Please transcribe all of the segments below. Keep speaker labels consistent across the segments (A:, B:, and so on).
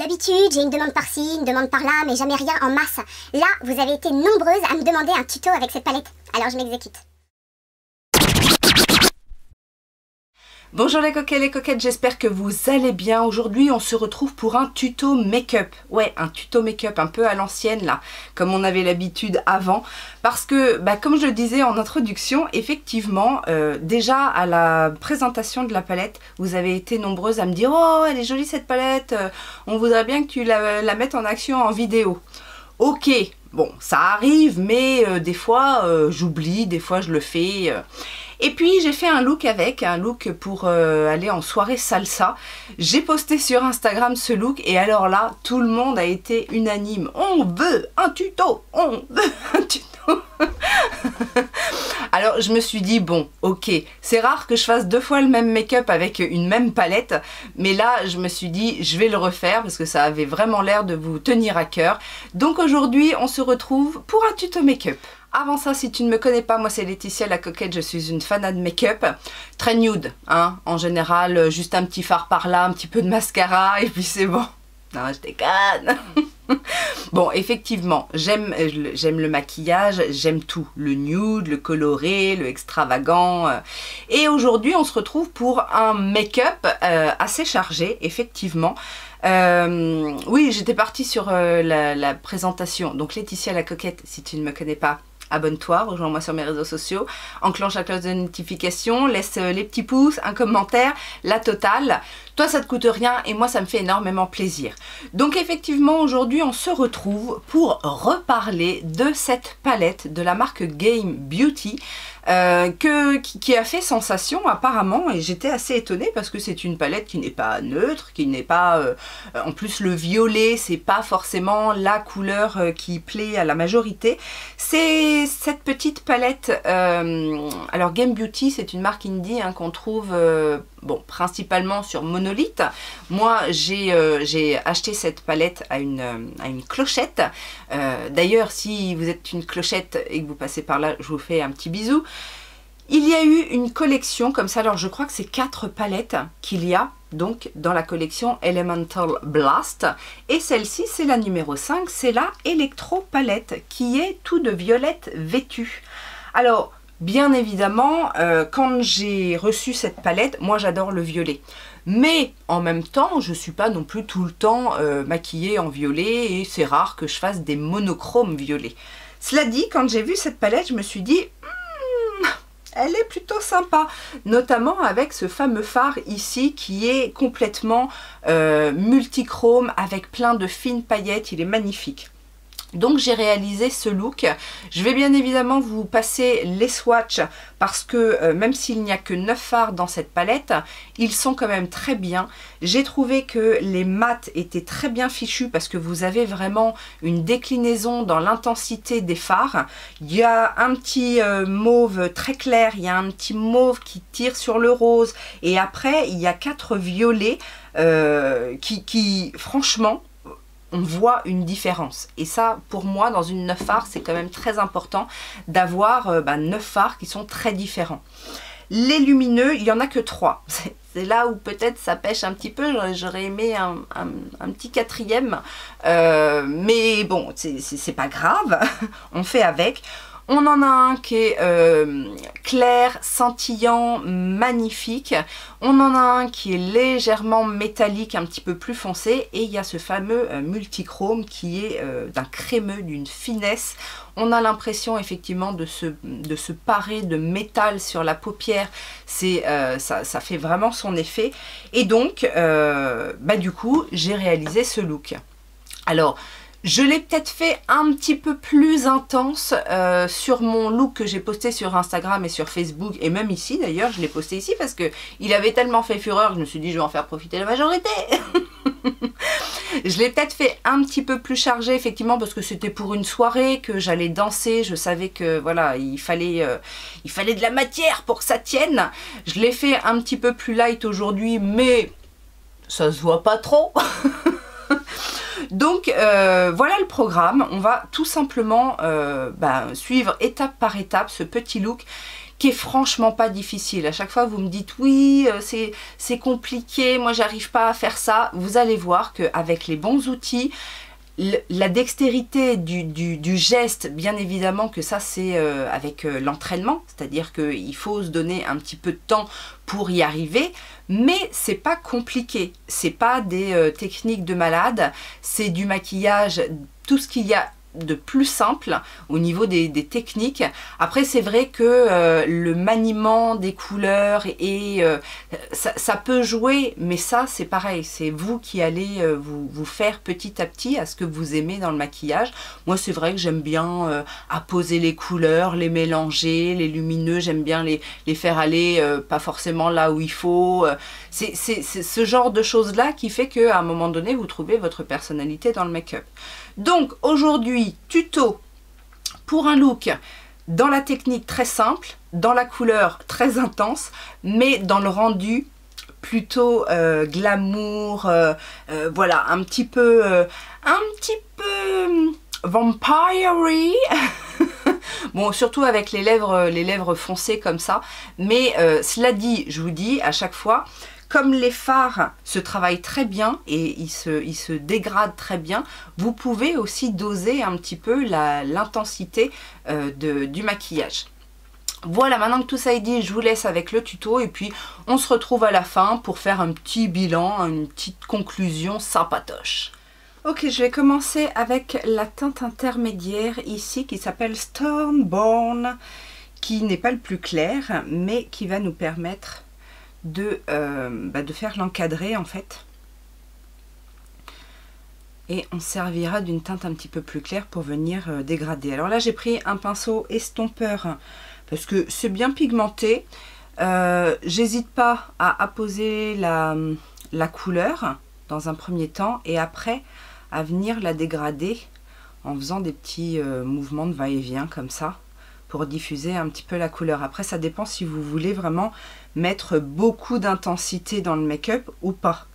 A: D'habitude, j'ai une demande par-ci, une demande par-là, mais jamais rien en masse. Là, vous avez été nombreuses à me demander un tuto avec cette palette. Alors je m'exécute.
B: Bonjour les coquets les coquettes, j'espère que vous allez bien. Aujourd'hui, on se retrouve pour un tuto make-up. Ouais, un tuto make-up un peu à l'ancienne là, comme on avait l'habitude avant. Parce que, bah, comme je le disais en introduction, effectivement, euh, déjà à la présentation de la palette, vous avez été nombreuses à me dire « Oh, elle est jolie cette palette, euh, on voudrait bien que tu la, mettes en action en vidéo. » Ok, bon, ça arrive, mais euh, des fois, j'oublie, des fois je le fais... Et puis j'ai fait un look avec, un look pour euh, aller en soirée salsa. J'ai posté sur Instagram ce look et alors là, tout le monde a été unanime. On veut un tuto On veut un tuto Alors je me suis dit bon ok c'est rare que je fasse deux fois le même make-up avec une même palette mais là je me suis dit je vais le refaire parce que ça avait vraiment l'air de vous tenir à cœur donc aujourd'hui on se retrouve pour un tuto make-up avant ça, si tu ne me connais pas, moi c'est Laetitia la coquette, je suis une fanade make-up. Très nude, hein, en général, euh, juste un petit fard par là, un petit peu de mascara, et puis c'est bon. Non, je déconne Bon, effectivement, j'aime euh, j'aime le maquillage, j'aime tout. Le nude, le coloré, le extravagant. Euh. Et aujourd'hui, on se retrouve pour un make-up assez chargé, effectivement. oui, j'étais partie sur la, la, présentation. Donc Laetitia la coquette, si tu ne me connais pas, abonne-toi, rejoins-moi sur mes réseaux sociaux, enclenche la cloche de notification, laisse euh, les petits pouces, un commentaire, la totale. Toi, ça te coûte rien et moi, ça me fait énormément plaisir. Donc effectivement, aujourd'hui, on se retrouve pour reparler de cette palette de la marque Game Beauty. Euh, que, qui, a fait sensation apparemment et j'étais assez étonnée parce que c'est une palette qui n'est pas neutre, qui n'est pas... Euh, en plus le violet c'est pas forcément la couleur euh, qui plaît à la majorité. C'est cette petite palette, alors Game Beauty c'est une marque indie hein, qu'on trouve bon, principalement sur Monolith. Moi, j'ai acheté cette palette à une, à une clochette. D'ailleurs, si vous êtes une clochette et que vous passez par là, je vous fais un petit bisou. Il y a eu une collection comme ça, alors je crois que c'est quatre palettes qu'il y a donc dans la collection Elemental Blast. Et celle-ci, c'est la numéro 5, c'est la Electro Palette qui est tout de violette vêtue. Alors, bien évidemment, euh, quand j'ai reçu cette palette, moi j'adore le violet. Mais en même temps, je ne suis pas non plus tout le temps euh, maquillée en violet et c'est rare que je fasse des monochromes violets. Cela dit, quand j'ai vu cette palette, je me suis dit elle est plutôt sympa, notamment avec ce fameux phare ici qui est complètement euh, multichrome avec plein de fines paillettes, il est magnifique. Donc j'ai réalisé ce look. Je vais bien évidemment vous passer les swatchs parce que euh, même s'il n'y a que 9 fards dans cette palette, ils sont quand même très bien. J'ai trouvé que les mats étaient très bien fichus parce que vous avez vraiment une déclinaison dans l'intensité des fards. Il y a un petit euh, mauve très clair, il y a un petit mauve qui tire sur le rose et après il y a quatre violets euh, qui, qui franchement on voit une différence. Et ça, pour moi, dans une 9 phares, c'est quand même très important d'avoir euh, bah, 9 phares qui sont très différents. Les lumineux, il n'y en a que 3. C'est là où peut-être ça pêche un petit peu. J'aurais aimé un, petit quatrième. Euh, mais bon, c'est pas grave. on fait avec. On en a un qui est euh, clair, scintillant, magnifique. On en a un qui est légèrement métallique, un petit peu plus foncé. Et il y a ce fameux euh, multichrome qui est euh, d'un crémeux, d'une finesse. On a l'impression effectivement de se, parer de métal sur la paupière. Ça, fait vraiment son effet. Et donc, bah, du coup, j'ai réalisé ce look. Alors, je l'ai peut-être fait un petit peu plus intense euh, sur mon look que j'ai posté sur Instagram et sur Facebook et même ici d'ailleurs, je l'ai posté ici parce que il avait tellement fait fureur, je me suis dit je vais en faire profiter la majorité. je l'ai peut-être fait un petit peu plus chargé effectivement parce que c'était pour une soirée que j'allais danser, je savais que voilà, il fallait, euh, il fallait de la matière pour que ça tienne. Je l'ai fait un petit peu plus light aujourd'hui mais ça se voit pas trop. Donc euh, voilà le programme, on va tout simplement euh, ben, suivre étape par étape ce petit look qui est franchement pas difficile. À chaque fois, vous me dites oui, euh, c'est compliqué, moi j'arrive pas à faire ça. Vous allez voir qu'avec les bons outils, la dextérité du, geste, bien évidemment que ça c'est euh, avec euh, l'entraînement, c'est-à-dire qu'il faut se donner un petit peu de temps pour y arriver, mais c'est pas compliqué, c'est pas des techniques de malade, c'est du maquillage, tout ce qu'il y a de plus simple au niveau des, techniques. Après, c'est vrai que euh, le maniement des couleurs et euh, ça, peut jouer, mais ça, c'est pareil. C'est vous qui allez euh, vous, faire petit à petit à ce que vous aimez dans le maquillage. Moi, c'est vrai que j'aime bien apposer les couleurs, les mélanger, les lumineux. J'aime bien les, les, faire aller pas forcément là où il faut. C'est ce genre de choses-là qui fait qu'à un moment donné, vous trouvez votre personnalité dans le make-up. Donc aujourd'hui, tuto pour un look dans la technique très simple, dans la couleur très intense, mais dans le rendu plutôt euh, glamour, euh, euh, voilà, un petit peu, un petit peu vampire bon, surtout avec les lèvres, les lèvres foncées comme ça. Mais cela dit, je vous dis à chaque fois, comme les fards se travaillent très bien et ils se, dégradent très bien, vous pouvez aussi doser un petit peu l'intensité euh, du maquillage. Voilà, maintenant que tout ça est dit, je vous laisse avec le tuto et puis on se retrouve à la fin pour faire un petit bilan, une petite conclusion sympatoche. Ok, je vais commencer avec la teinte intermédiaire ici qui s'appelle Stoneborn, qui n'est pas le plus clair, mais qui va nous permettre de, euh, bah, de faire l'encadrer en fait. Et on servira d'une teinte un petit peu plus claire pour venir euh, dégrader. Alors là j'ai pris un pinceau estompeur parce que c'est bien pigmenté. Euh, j'hésite pas à apposer la couleur dans un premier temps et après à venir la dégrader en faisant des petits mouvements de va-et-vient comme ça pour diffuser un petit peu la couleur. Après, ça dépend si vous voulez vraiment mettre beaucoup d'intensité dans le make-up ou pas.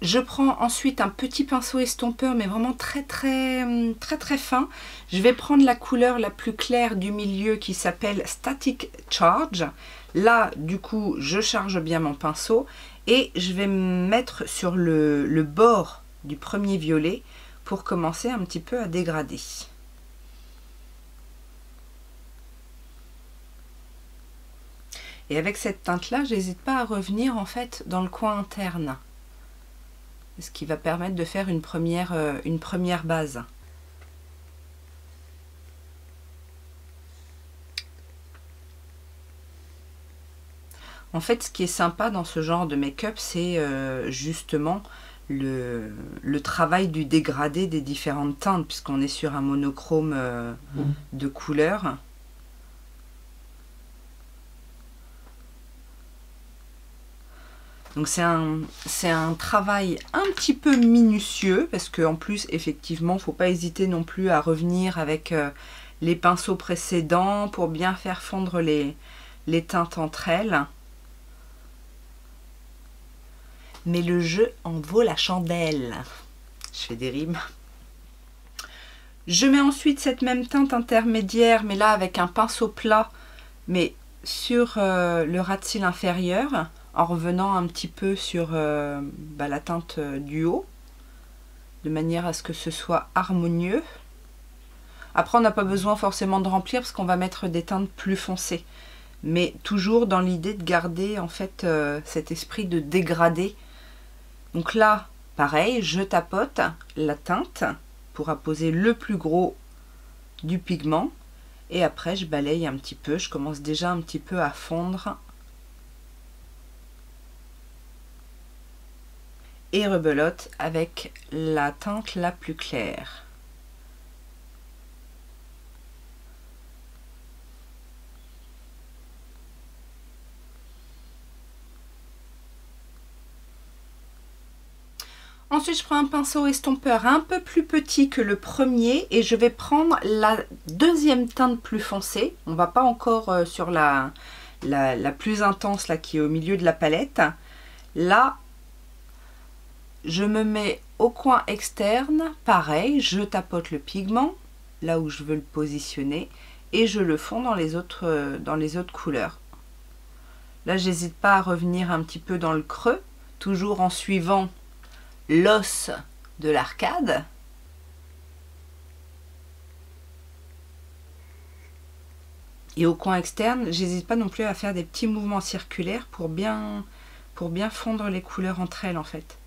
B: Je prends ensuite un petit pinceau estompeur, mais vraiment très très très très fin. Je vais prendre la couleur la plus claire du milieu qui s'appelle Static Charge. Là, du coup, je charge bien mon pinceau et je vais me mettre sur le, bord du premier violet pour commencer un petit peu à dégrader. Et avec cette teinte-là, j'hésite pas à revenir en fait dans le coin interne. Ce qui va permettre de faire une première, euh, une première base. En fait, ce qui est sympa dans ce genre de make-up, c'est euh, justement le, travail du dégradé des différentes teintes, puisqu'on est sur un monochrome euh, mmh. de couleurs. Donc c'est un, un, travail un petit peu minutieux, parce qu'en plus, effectivement, il ne faut pas hésiter non plus à revenir avec euh, les pinceaux précédents pour bien faire fondre les teintes entre elles mais le jeu en vaut la chandelle. Je fais des rimes. Je mets ensuite cette même teinte intermédiaire, mais là avec un pinceau plat, mais sur euh, le ras de cils inférieur, en revenant un petit peu sur euh, bah, la teinte euh, du haut, de manière à ce que ce soit harmonieux. Après, on n'a pas besoin forcément de remplir parce qu'on va mettre des teintes plus foncées. Mais toujours dans l'idée de garder en fait cet esprit de dégradé donc là, pareil, je tapote la teinte pour apposer le plus gros du pigment. Et après, je balaye un petit peu. Je commence déjà un petit peu à fondre. Et rebelote avec la teinte la plus claire. Ensuite, je prends un pinceau estompeur un peu plus petit que le premier et je vais prendre la deuxième teinte plus foncée. On va pas encore euh, sur la, la, plus intense là qui est au milieu de la palette. Là, Je me mets au coin externe, pareil, je tapote le pigment, là où je veux le positionner, et je le fonds dans les autres, euh, dans les autres couleurs. Là, j'hésite pas à revenir un petit peu dans le creux, toujours en suivant l'os de l'arcade. Et au coin externe, j'hésite pas non plus à faire des petits mouvements circulaires pour bien, pour bien fondre les couleurs entre elles en fait.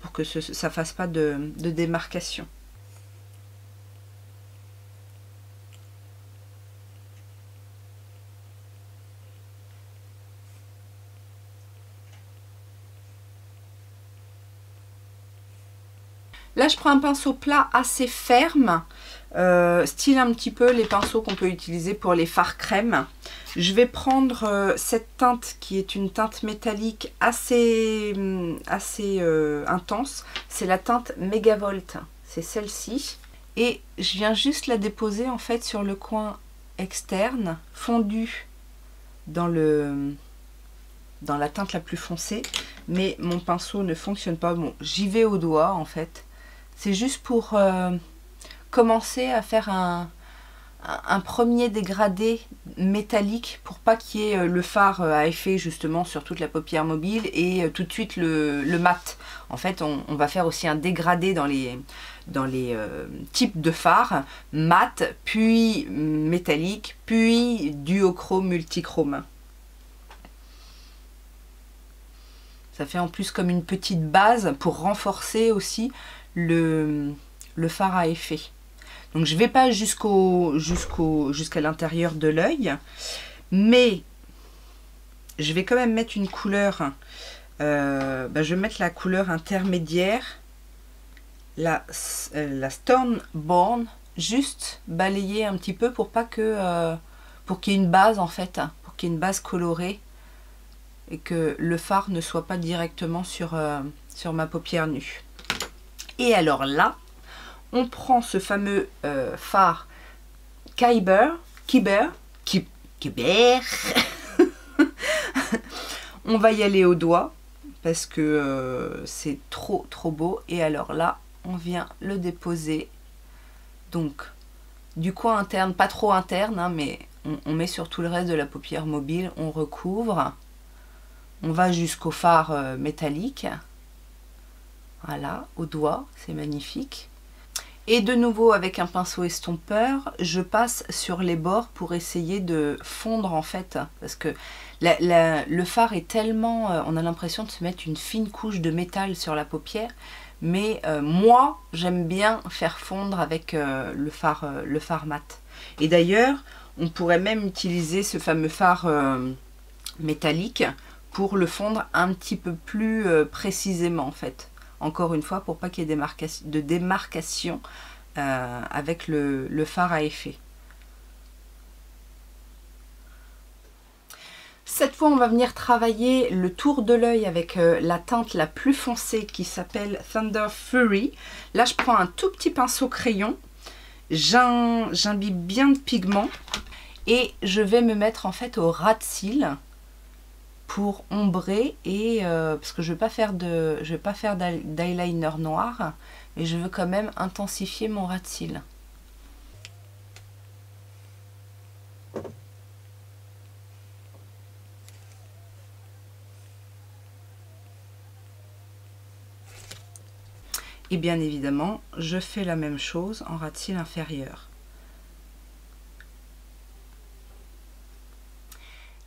B: Pour que ça fasse pas de démarcation. Là, je prends un pinceau plat assez ferme, euh, style un petit peu les pinceaux qu'on peut utiliser pour les fards crème. Je vais prendre euh, cette teinte qui est une teinte métallique assez, hum, assez euh, intense. C'est la teinte Megavolt, c'est celle-ci. Et je viens juste la déposer en fait sur le coin externe, fondu dans, le, dans la teinte la plus foncée. Mais mon pinceau ne fonctionne pas. Bon, j'y vais au doigt en fait. C'est juste pour euh, commencer à faire un, premier dégradé métallique pour pas qu'il y ait euh, le phare euh, à effet justement sur toute la paupière mobile et tout de suite le, mat. En fait, on, va faire aussi un dégradé dans les, types de phare, mat, puis métallique, puis duochrome, multichrome. Ça fait en plus comme une petite base pour renforcer aussi le, le phare à effet. Donc je ne vais pas jusqu'au jusqu'au jusqu'à l'intérieur de l'œil, mais je vais quand même mettre une couleur. Euh, bah, je vais mettre la couleur intermédiaire, la, euh, la Stormborn, juste balayer un petit peu pour pas que euh, pour qu'il y ait une base en fait, hein, pour qu'il y ait une base colorée et que le phare ne soit pas directement sur ma paupière nue. Et alors là, on prend ce fameux euh, phare Kyber, Kyber, Kyber. on va y aller au doigt parce que euh, c'est trop trop beau. Et alors là, on vient le déposer. Donc, du coin interne, pas trop interne, hein, mais on, met sur tout le reste de la paupière mobile, on recouvre. On va jusqu'au phare euh, métallique. Voilà, au doigt, c'est magnifique. Et de nouveau avec un pinceau estompeur, je passe sur les bords pour essayer de fondre en fait. Parce que le phare est tellement... Euh, on a l'impression de se mettre une fine couche de métal sur la paupière. Mais euh, moi, j'aime bien faire fondre avec euh, le, phare, le phare mat. Et d'ailleurs, on pourrait même utiliser ce fameux phare métallique pour le fondre un petit peu plus précisément en fait. Encore une fois, pour pas qu'il y ait de démarcation euh, avec le, phare à effet. Cette fois, on va venir travailler le tour de l'œil avec euh, la teinte la plus foncée qui s'appelle Thunder Fury. Là, je prends un tout petit pinceau crayon. J'imbibe bien de pigment. Et je vais me mettre en fait au ras de cils pour ombrer et euh, parce que je vais pas faire de je vais pas faire d'eyeliner noir mais je veux quand même intensifier mon ras de cils. Et bien évidemment, je fais la même chose en ras de cils inférieur.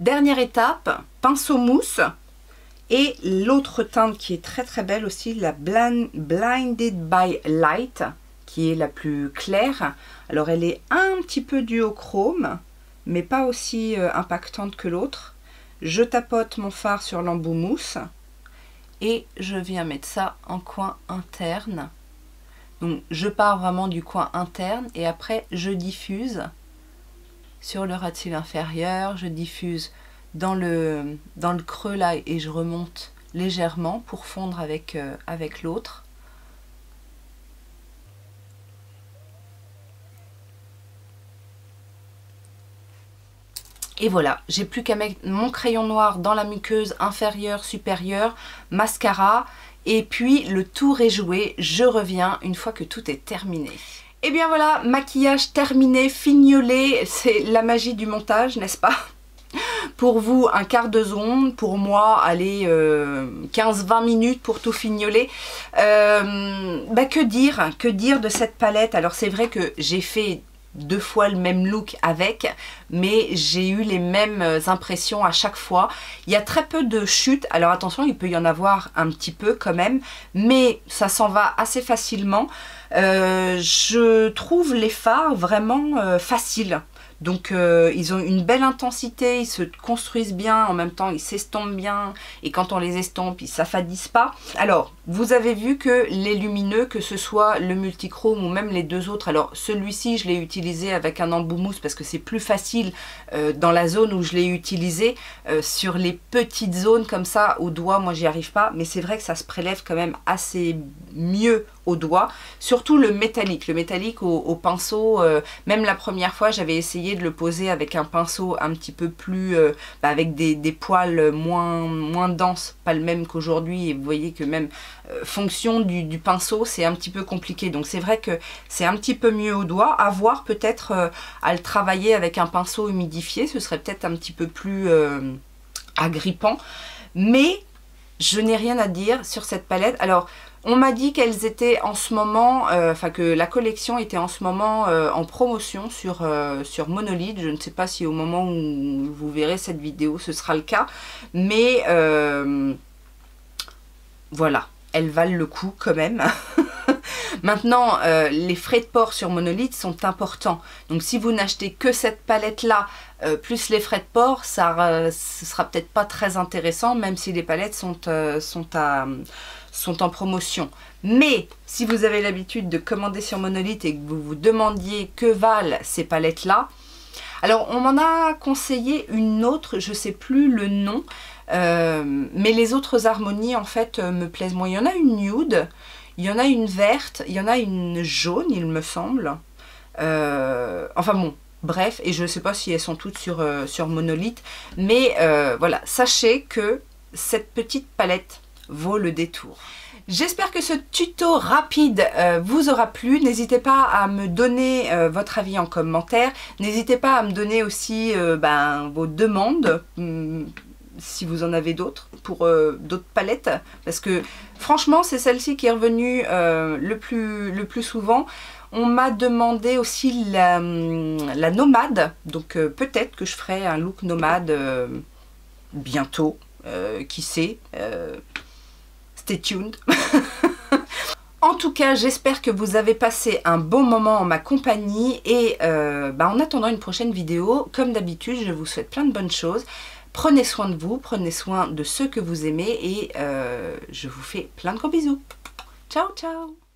B: Dernière étape, pinceau mousse. Et l'autre teinte qui est très très belle aussi, la Blinded by Light, qui est la plus claire. Alors elle est un petit peu duochrome, mais pas aussi euh, impactante que l'autre. Je tapote mon fard sur l'embout mousse et je viens mettre ça en coin interne. Donc je pars vraiment du coin interne et après je diffuse sur le ras inférieur, je diffuse dans le, dans le creux là et je remonte légèrement pour fondre avec, euh, avec l'autre. Et voilà, j'ai plus qu'à mettre mon crayon noir dans la muqueuse inférieure, supérieure, mascara et puis le tour est joué, je reviens une fois que tout est terminé. Et bien voilà, maquillage terminé, fignolé, c'est la magie du montage, n'est-ce pas? Pour vous, un quart de seconde. Pour moi, allez, 15-20 euh, minutes pour tout fignoler. Euh, bah, que dire Que dire de cette palette? Alors, c'est vrai que j'ai fait deux fois le même look avec, mais j'ai eu les mêmes impressions à chaque fois. Il y a très peu de chutes, alors attention, il peut y en avoir un petit peu quand même, mais ça s'en va assez facilement. Euh, je trouve les fards vraiment faciles. Donc euh, ils ont une belle intensité, ils se construisent bien, en même temps ils s'estompent bien, et quand on les estompe, ils s'affadissent pas. Alors, vous avez vu que les lumineux, que ce soit le multichrome ou même les deux autres, alors celui-ci je l'ai utilisé avec un embout mousse parce que c'est plus facile euh, dans la zone où je l'ai utilisé, euh, sur les petites zones comme ça, au doigt, moi j'y arrive pas, mais c'est vrai que ça se prélève quand même assez mieux au doigt, surtout le métallique, le métallique au, pinceau, même la première fois j'avais essayé de le poser avec un pinceau un petit peu plus, euh, bah, avec des, poils moins, moins denses, pas le même qu'aujourd'hui, et vous voyez que même euh, fonction du, pinceau, c'est un petit peu compliqué. Donc c'est vrai que c'est un petit peu mieux au doigt, à voir peut-être euh, à le travailler avec un pinceau humidifié, ce serait peut-être un petit peu plus agrippant. Mais je n'ai rien à dire sur cette palette. Alors, on m'a dit qu'elles étaient en ce moment, euh, enfin que la collection était en ce moment euh, en promotion sur, euh, Monolith. Je ne sais pas si au moment où vous verrez cette vidéo ce sera le cas. Mais voilà, elles valent le coup quand même. Maintenant, les frais de port sur Monolith sont importants. Donc si vous n'achetez que cette palette-là, plus les frais de port, ça ce sera peut-être pas très intéressant, même si les palettes sont à sont en promotion. Mais si vous avez l'habitude de commander sur Monolith et que vous vous demandiez que valent ces palettes-là, alors on m'en a conseillé une autre, je sais plus le nom, euh, mais les autres harmonies en fait euh, me plaisent moins. Il y en a une nude, il y en a une verte, il y en a une jaune il me semble. Euh, enfin bon, bref, et je ne sais pas si elles sont toutes sur, sur Monolith, mais voilà, sachez que cette petite palette vaut le détour. J'espère que ce tuto rapide euh, vous aura plu. N'hésitez pas à me donner euh, votre avis en commentaire. N'hésitez pas à me donner aussi euh, ben, vos demandes, hmm, si vous en avez d'autres, pour d'autres palettes. Parce que franchement, c'est celle-ci qui est revenue le, plus, le plus souvent. On m'a demandé aussi la, la nomade. Donc peut-être que je ferai un look nomade bientôt. qui sait En tout cas, j'espère que vous avez passé un bon moment en ma compagnie et euh, bah, en attendant une prochaine vidéo, comme d'habitude, je vous souhaite plein de bonnes choses. Prenez soin de vous, prenez soin de ceux que vous aimez et euh, je vous fais plein de gros bisous. Ciao, ciao